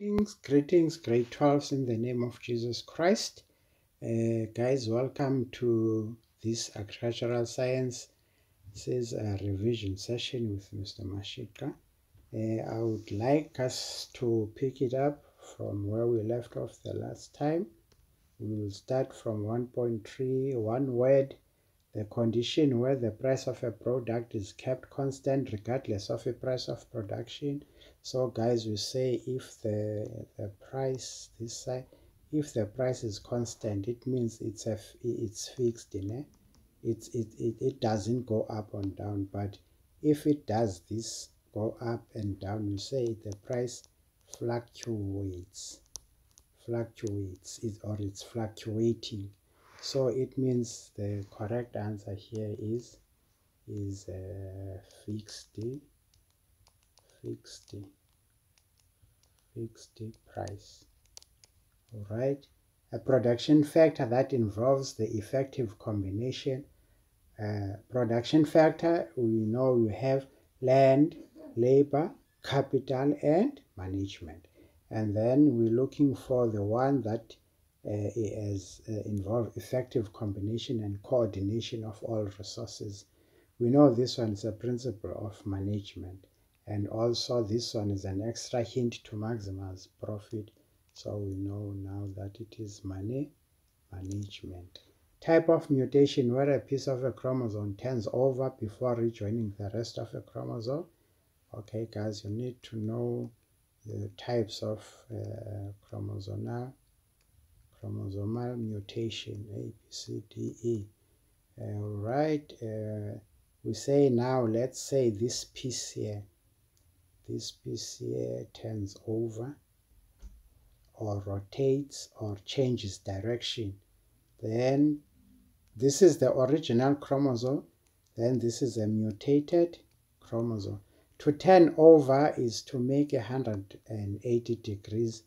Greetings, greetings, grade 12s in the name of Jesus Christ. Uh, guys, welcome to this agricultural science. This is a revision session with Mr. Mashika. Uh, I would like us to pick it up from where we left off the last time. We will start from 1.3, one word, the condition where the price of a product is kept constant regardless of the price of production. So guys we say if the the price this side if the price is constant it means it's a it's fixed in it it, it it doesn't go up and down. But if it does this go up and down you say the price fluctuates. Fluctuates. It, or it's fluctuating so it means the correct answer here is is uh, fixed fixed fixed price. All right a production factor that involves the effective combination uh, production factor we know you have land labor capital and management. And then we're looking for the one that uh, uh, involve effective combination and coordination of all resources. We know this one is a principle of management and also this one is an extra hint to maximize profit. So we know now that it is money management. Type of mutation where a piece of a chromosome turns over before rejoining the rest of a chromosome. Okay guys you need to know the types of uh, chromosomal chromosomal mutation a b c d e. All right uh, we say now let's say this piece here. This piece here turns over or rotates or changes direction. Then this is the original chromosome. Then this is a mutated chromosome. To turn over is to make a 180 degrees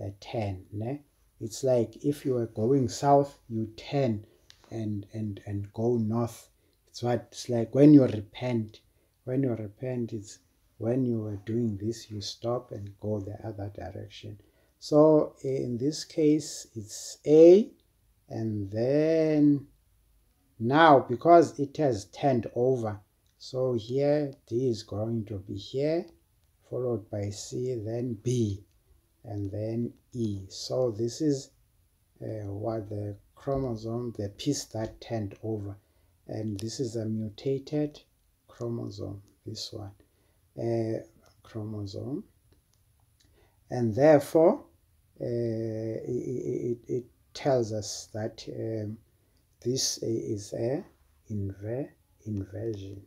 uh, turn ne? It's like if you are going south you turn and and and go north. It's what it's like when you repent. When you repent it's when you are doing this you stop and go the other direction. So in this case it's a and then now because it has turned over so here d is going to be here followed by c then b and then e. So this is uh, what the chromosome the piece that turned over. And this is a mutated chromosome this one uh, chromosome. And therefore uh, it, it, tells us that um, this is a inver inversion.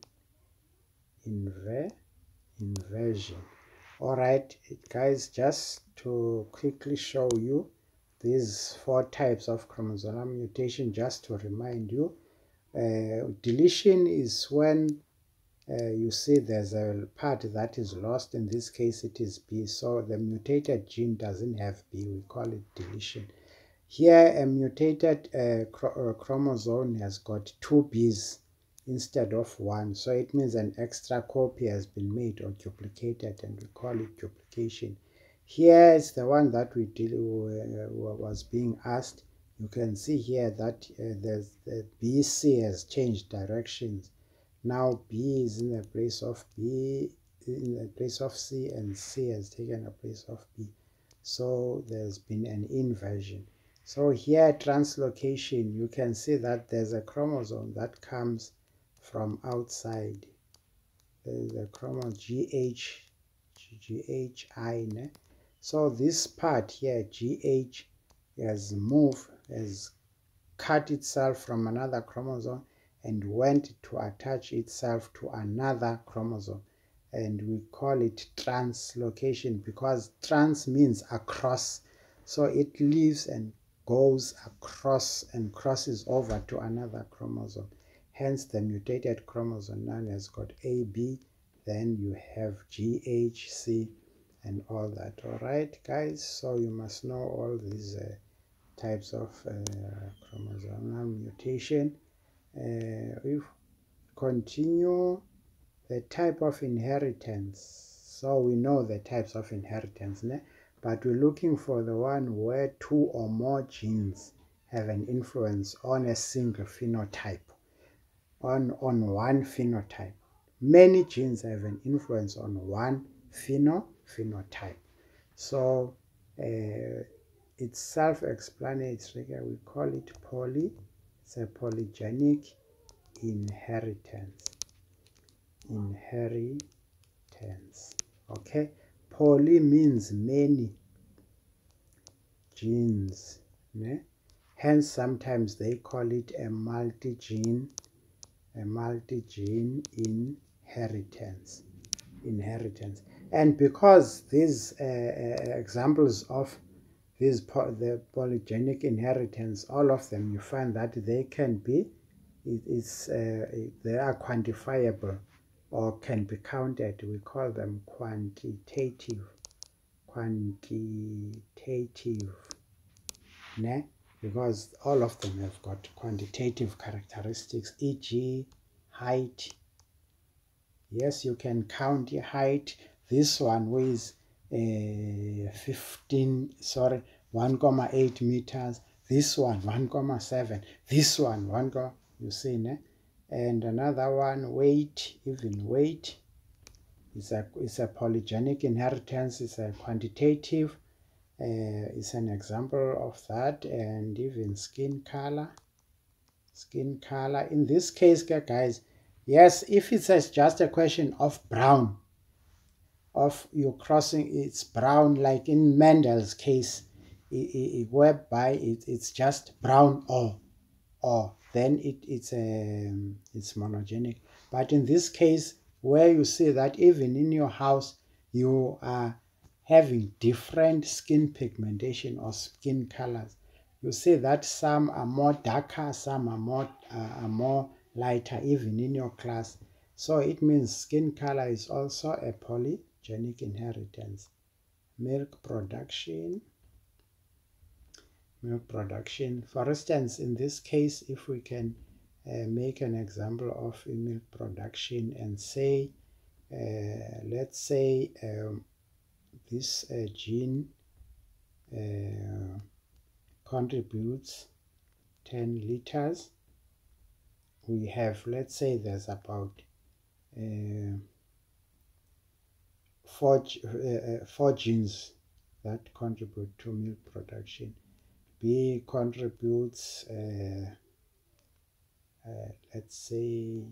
Inver inversion. All right guys just to quickly show you these four types of chromosomal mutation just to remind you uh, deletion is when uh, you see there's a part that is lost. In this case it is b. So the mutated gene doesn't have b. We call it deletion. Here a mutated uh, uh, chromosome has got two b's instead of one. So it means an extra copy has been made or duplicated and we call it duplication here is the one that we deal, uh, was being asked. You can see here that uh, there's the bc has changed directions. Now b is in the place of b in the place of c and c has taken a place of b. So there's been an inversion. So here translocation you can see that there's a chromosome that comes from outside. There's a chromosome gh ne? So this part here gh has moved has cut itself from another chromosome and went to attach itself to another chromosome. And we call it translocation because trans means across. So it leaves and goes across and crosses over to another chromosome. Hence the mutated chromosome now has got ab then you have ghc and all that all right guys so you must know all these uh, types of uh, chromosomal mutation uh, we continue the type of inheritance so we know the types of inheritance ne? but we're looking for the one where two or more genes have an influence on a single phenotype, on, on one phenotype. Many genes have an influence on one pheno, phenotype. So uh, it's self-explanatory. We call it poly. It's a polygenic inheritance. Inheritance. Okay. Poly means many genes. Ne? Hence, sometimes they call it a multi-gene, a multi-gene inheritance. Inheritance. And because these uh, uh, examples of these the polygenic inheritance, all of them, you find that they can be, it, it's, uh, they are quantifiable or can be counted. We call them quantitative, quantitative, ne? because all of them have got quantitative characteristics, e.g. height. Yes, you can count the height this one weighs uh, 15 sorry 1.8 meters. This one 1.7 this one 1 you see ne? and another one weight even weight is a is a polygenic inheritance is a quantitative uh, is an example of that. And even skin color skin color. In this case guys yes if it's just a question of brown of your crossing it's brown like in Mendel's case. It, it, whereby it, it's just brown or or then it, it's a um, it's monogenic. But in this case where you see that even in your house you are having different skin pigmentation or skin colors. You see that some are more darker some are more uh, are more lighter even in your class. So it means skin color is also a poly genic inheritance. Milk production. Milk production. For instance in this case if we can uh, make an example of milk production and say uh, let's say um, this uh, gene uh, contributes 10 liters. We have let's say there's about uh, four, uh, four genes that contribute to milk production. B contributes, uh, uh, let's say,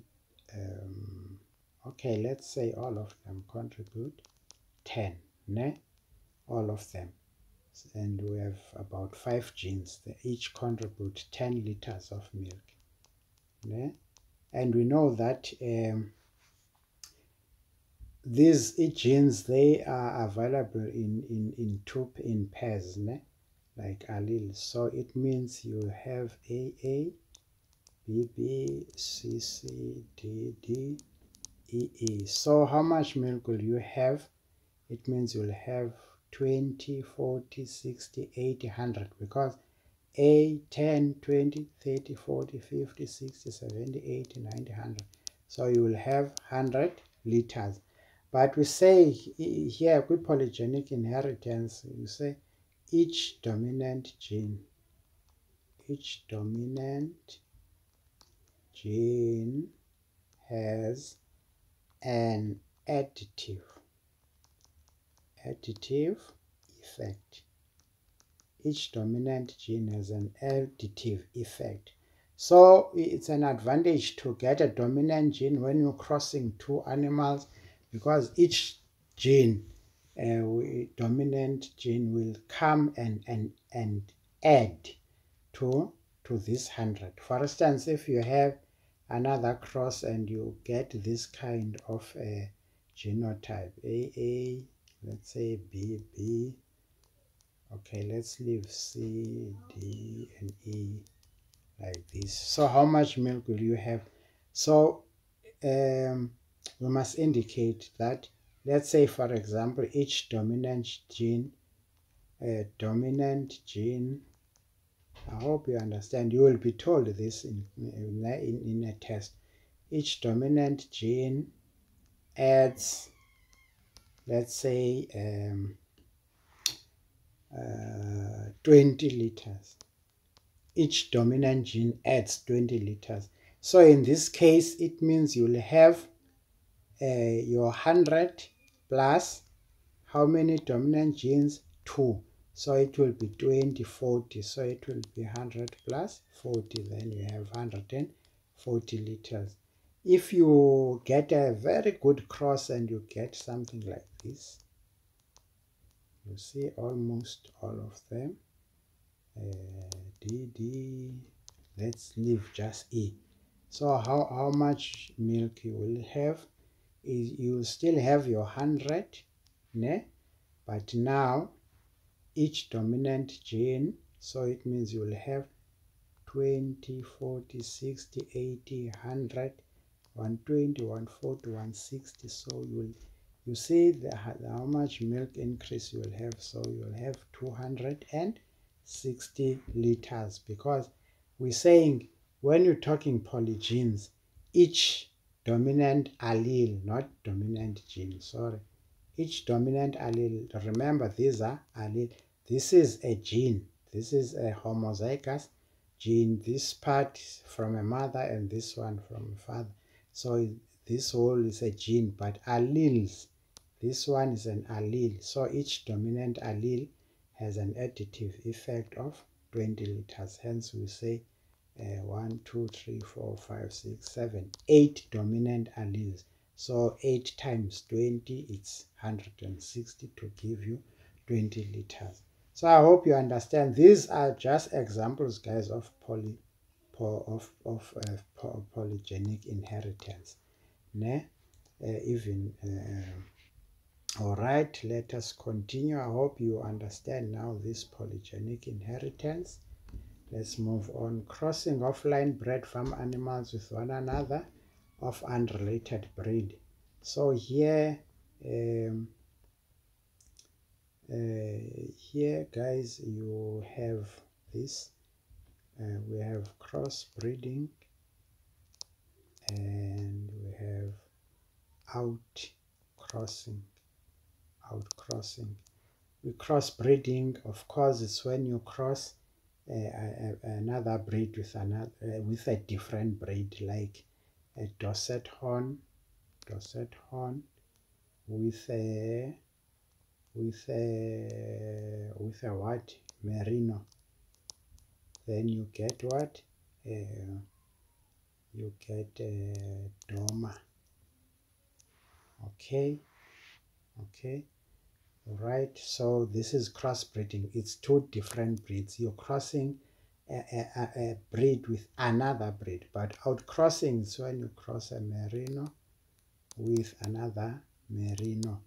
um, okay, let's say all of them contribute 10, ne? all of them. And we have about five genes. that each contribute 10 liters of milk. Ne? And we know that um, these genes they are available in in in two in pairs ne? like alleles so it means you have aa bb cc d d e e. So how much milk will you have? It means you'll have 20 40 60 80 100 because a 10 20 30 40 50 60 70 80 90 100 so you will have 100 liters but we say here with polygenic inheritance, you say each dominant gene, each dominant gene has an additive, additive effect. Each dominant gene has an additive effect. So it's an advantage to get a dominant gene when you're crossing two animals because each gene, uh, dominant gene will come and, and, and add to, to this 100. For instance, if you have another cross and you get this kind of a genotype, AA, let's say BB, okay, let's leave C, D, and E like this. So how much milk will you have? So um, we must indicate that, let's say for example, each dominant gene, a dominant gene, I hope you understand, you will be told this in, in, in a test. Each dominant gene adds, let's say, um, 20 liters. Each dominant gene adds 20 liters. So in this case, it means you'll have uh, your 100 plus how many dominant genes? 2. So it will be 20, 40. So it will be 100 plus 40. Then you have 140 liters. If you get a very good cross and you get something like this, you see almost all of them. Uh, D, D, let's leave just E. So how, how much milk you will have is you still have your 100, ne? but now each dominant gene so it means you will have 20 40 60 80 100 120 140 160 so you will you see the, how much milk increase you will have so you will have 260 liters because we're saying when you're talking polygenes each dominant allele not dominant gene sorry each dominant allele, remember these are allele, this is a gene, this is a homozygous gene, this part from a mother and this one from a father. So this whole is a gene, but alleles, this one is an allele. So each dominant allele has an additive effect of 20 liters. Hence we say uh, 1, 2, 3, 4, 5, 6, 7, 8 dominant alleles. So 8 times 20, it's 160 to give you 20 liters. So I hope you understand. These are just examples, guys, of poly, of, of uh, polygenic inheritance. Ne? Uh, even uh, all right let us continue i hope you understand now this polygenic inheritance let's move on crossing of line bred farm animals with one another of unrelated breed. So here, um, uh, here guys, you have this. Uh, we have crossbreeding and we have out crossing out crossing we crossbreeding of course it's when you cross another breed with another uh, with a different breed like a Dorset horn, Dorset horn with a with a with a what merino. Then you get what uh, you get a Dormer. Okay, okay. All right. So this is crossbreeding. It's two different breeds. You're crossing a, a, a breed with another breed. But outcrossing is when you cross a merino with another merino.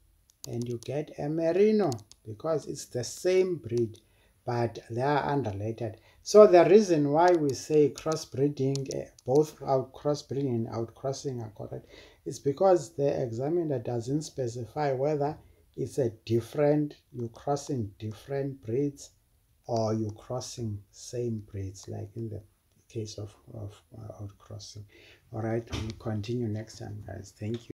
And you get a merino because it's the same breed, but they are unrelated. So the reason why we say crossbreeding, eh, both out crossbreeding and outcrossing are correct, is because the examiner doesn't specify whether it's a different, you're crossing different breeds or you're crossing same breeds like in the case of, of uh, outcrossing. All right we'll continue next time guys. Thank you